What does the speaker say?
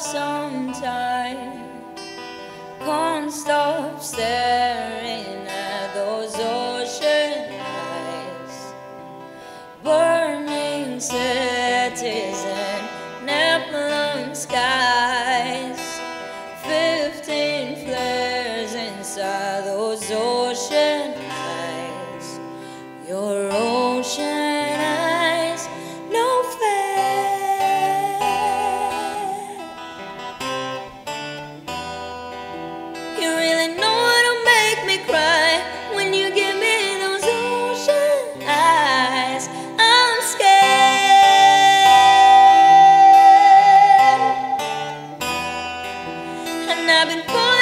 sometime. Can't stop staring at those ocean eyes. Burning cities and napalm skies. Fifteen flares inside those ocean I've been pulling